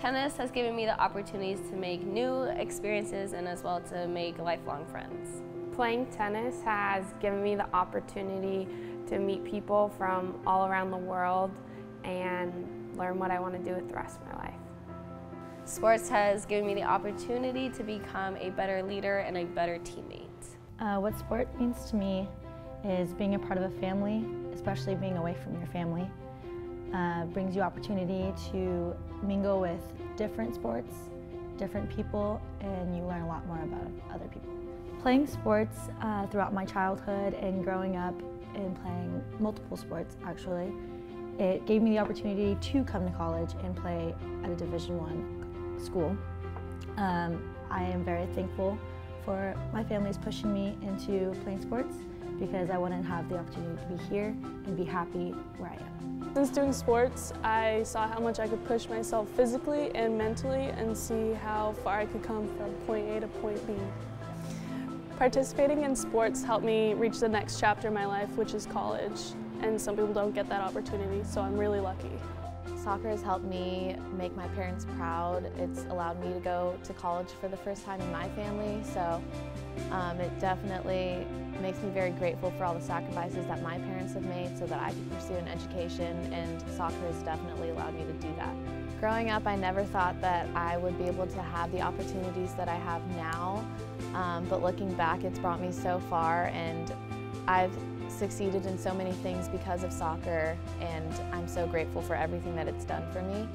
Tennis has given me the opportunities to make new experiences and as well to make lifelong friends. Playing tennis has given me the opportunity to meet people from all around the world and learn what I want to do with the rest of my life. Sports has given me the opportunity to become a better leader and a better teammate. Uh, what sport means to me is being a part of a family, especially being away from your family. Uh, brings you opportunity to mingle with different sports, different people, and you learn a lot more about other people. Playing sports uh, throughout my childhood and growing up and playing multiple sports actually, it gave me the opportunity to come to college and play at a Division One school. Um, I am very thankful for my family's pushing me into playing sports because I wouldn't have the opportunity to be here and be happy where I am. Since doing sports, I saw how much I could push myself physically and mentally and see how far I could come from point A to point B. Participating in sports helped me reach the next chapter in my life, which is college, and some people don't get that opportunity, so I'm really lucky. Soccer has helped me make my parents proud. It's allowed me to go to college for the first time in my family, so um, it definitely makes me very grateful for all the sacrifices that my parents have made so that I could pursue an education, and soccer has definitely allowed me to do that. Growing up, I never thought that I would be able to have the opportunities that I have now, um, but looking back, it's brought me so far, and I've succeeded in so many things because of soccer and I'm so grateful for everything that it's done for me.